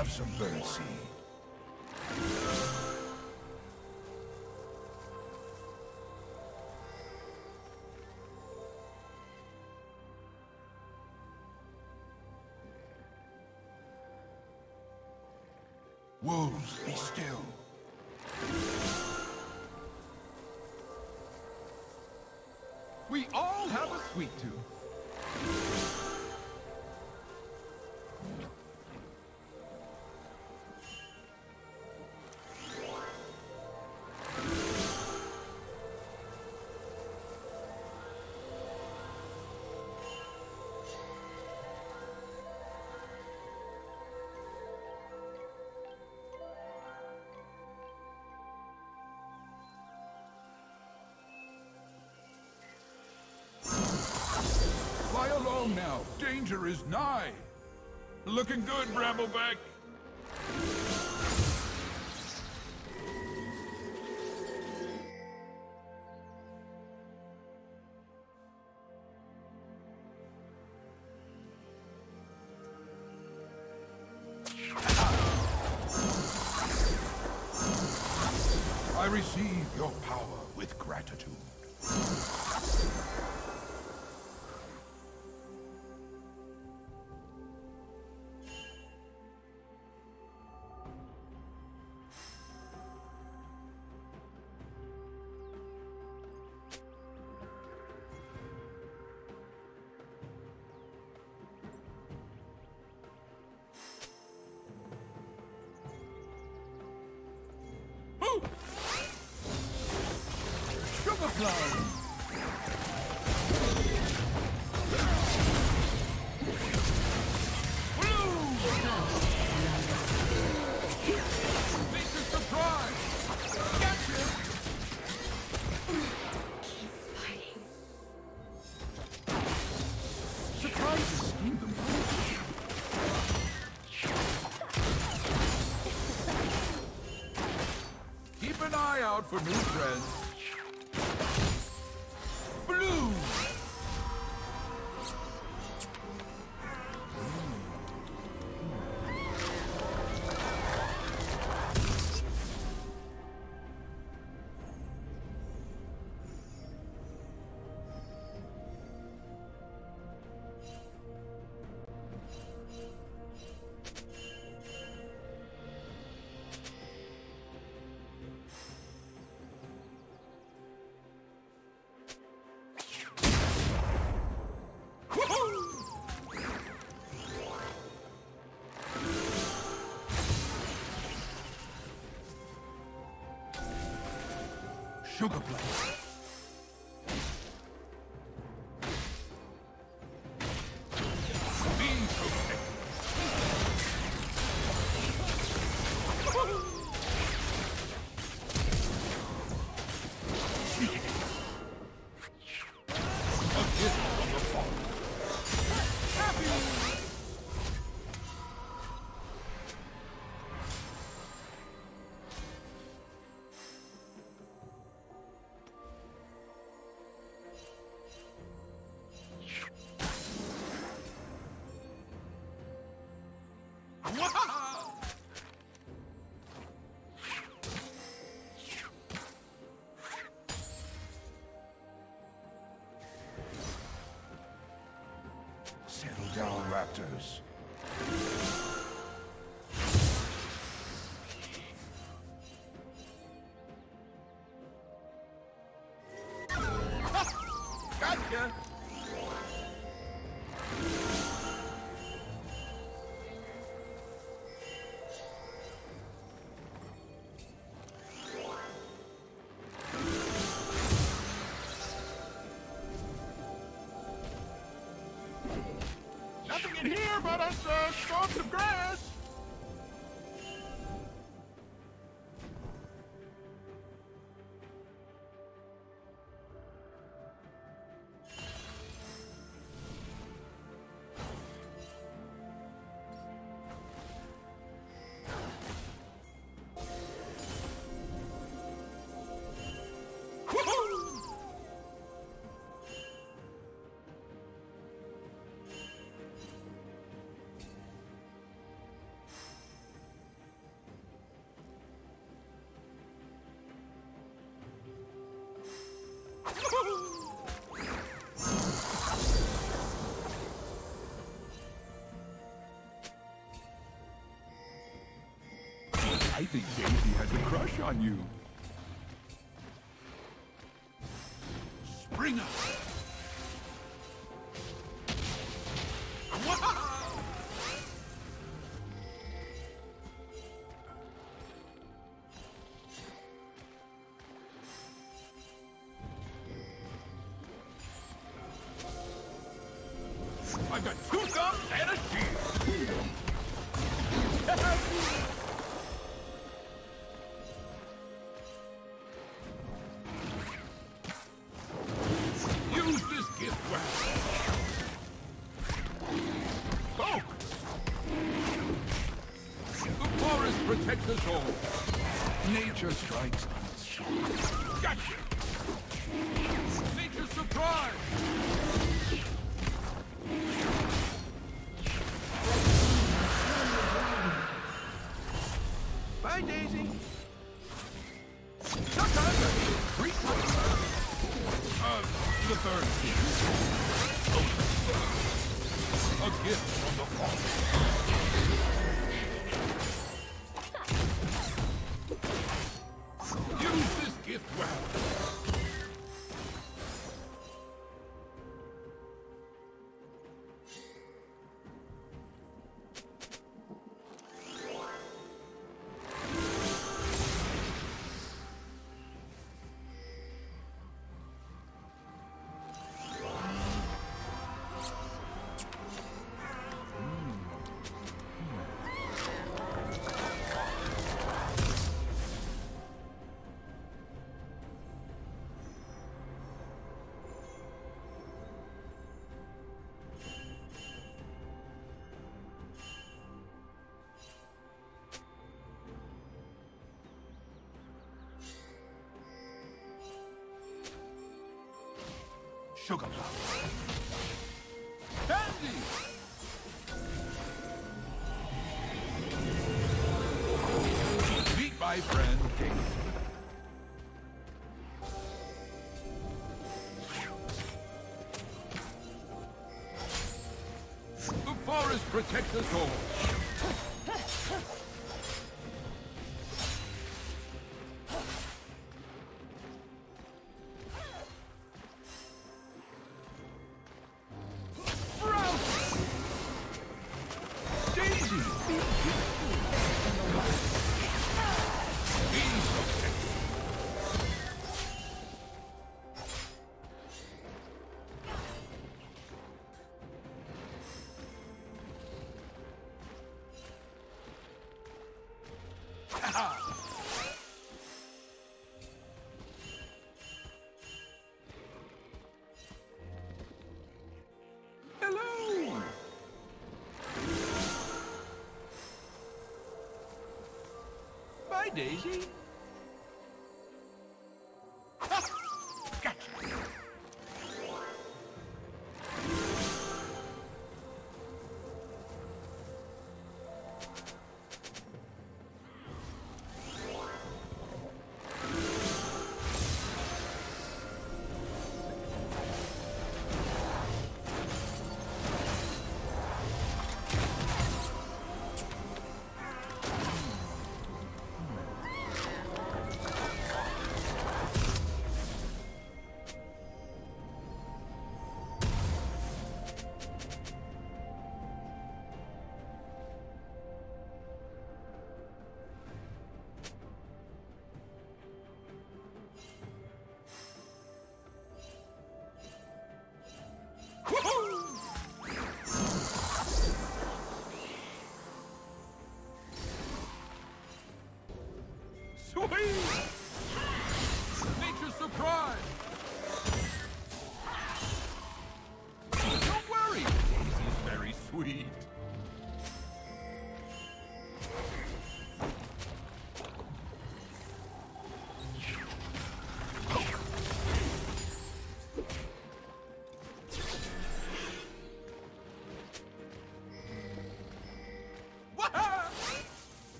have some birdseed. Wolves, be still. Fly along now. Danger is nigh. Looking good, Brambleback. Out for new friends. Blue! Sugar plum. Down, raptors. Stalks of grass. I think Daisy has a crush on you. Spring up! I've got two Sugar plums. Candy! my friend The forest protects us all. Daisy.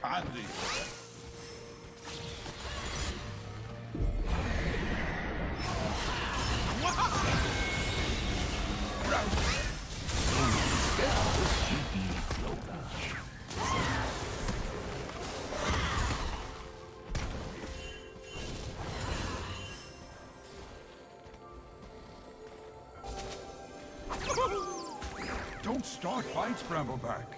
candy. Don't start fights, Brambleback.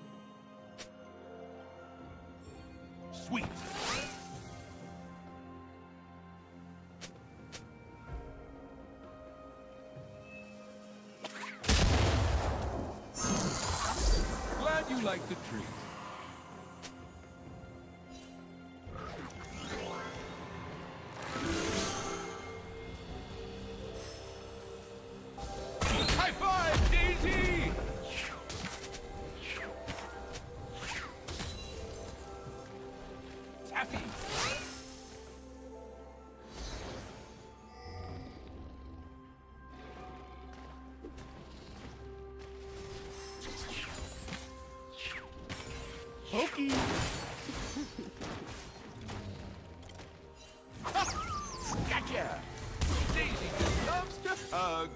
Pokey! gotcha! Daisy just loves to hug!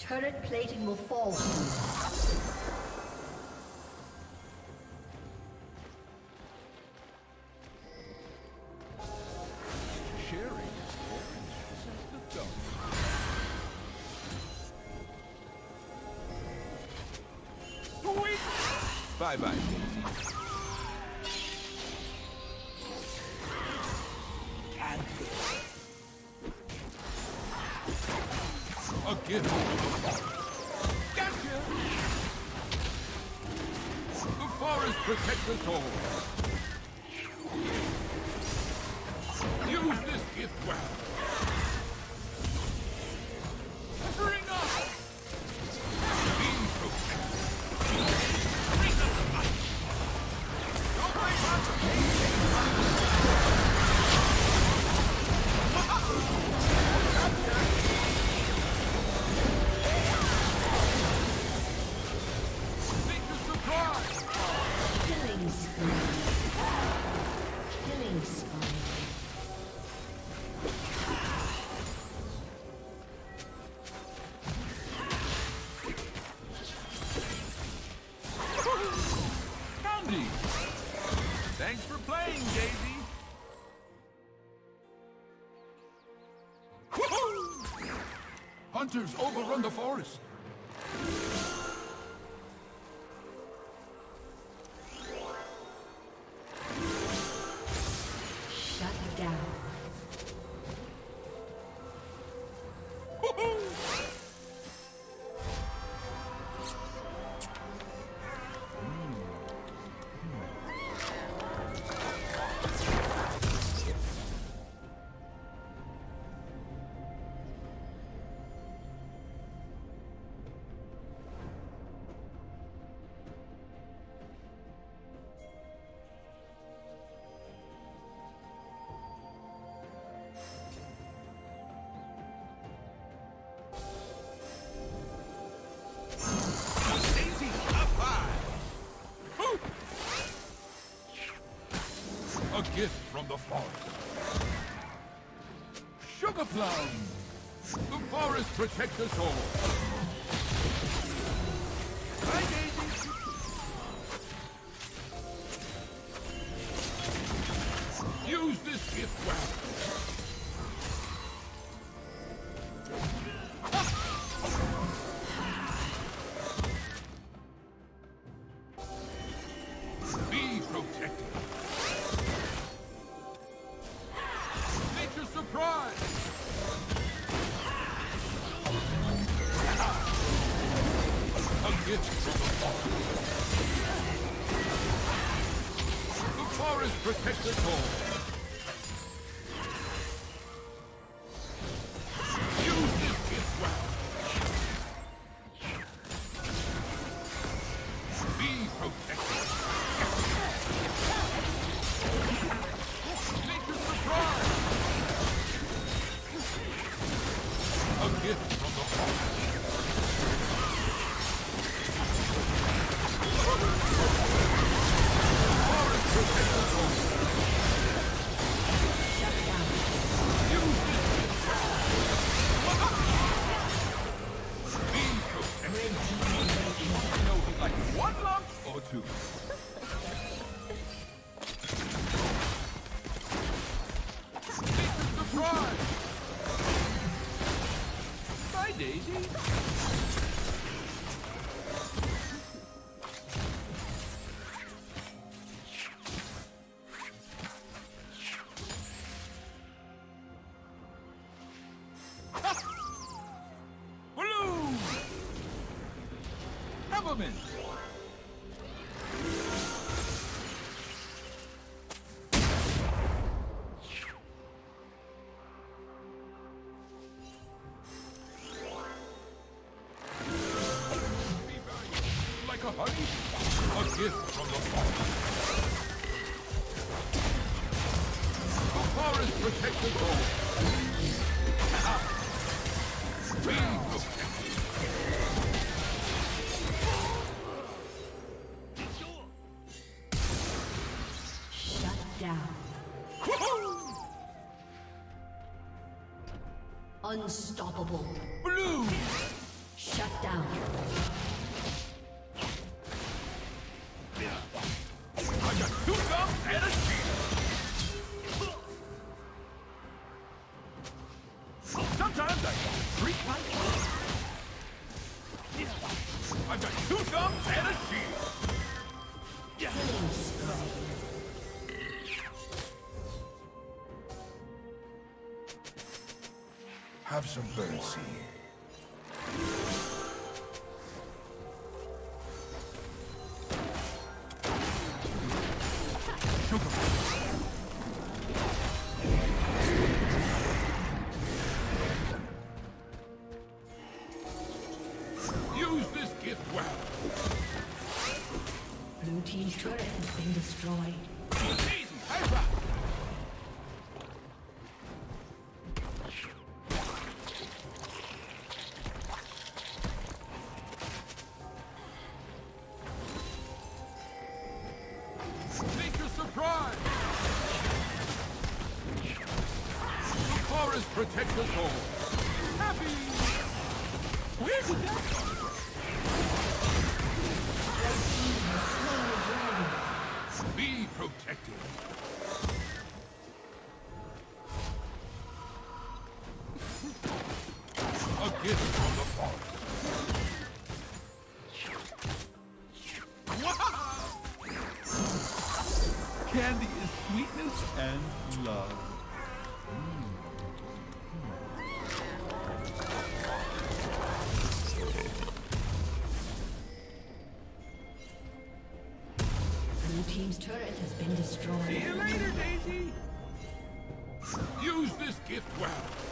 Turret plating will fall soon. Gotcha! The forest protects us all. Hunters overrun the forest. from the forest. Sugar plum! The forest protects us all! Unstoppable. Protect Happy! Where Happy. that come from? Be protected. A gift from the forest. Candy is sweetness and love. Mm. team's turret has been destroyed. See you later, Daisy! Use this gift well!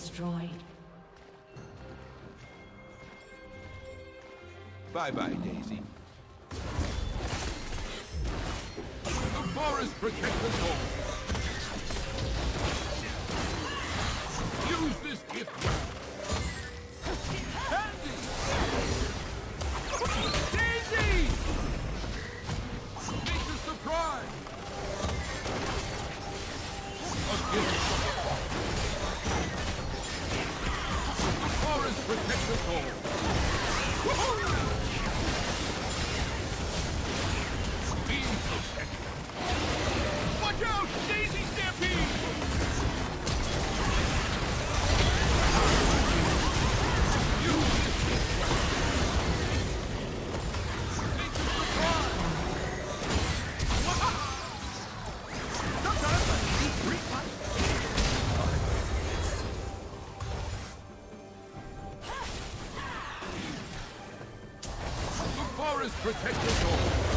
destroyed. Bye-bye, Daisy. The forest protects us all! Forest protect us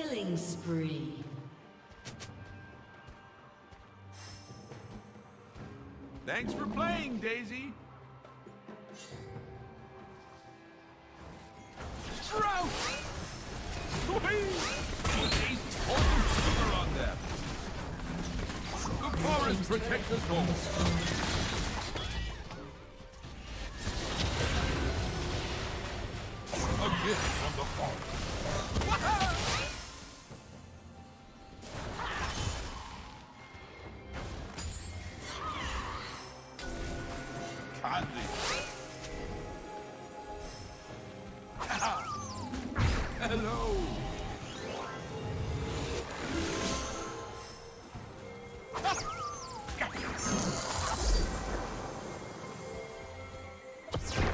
Killing spree. Thanks for playing, Daisy. Pouring sugar on them. The forest protects us all. From the forest. Let's go.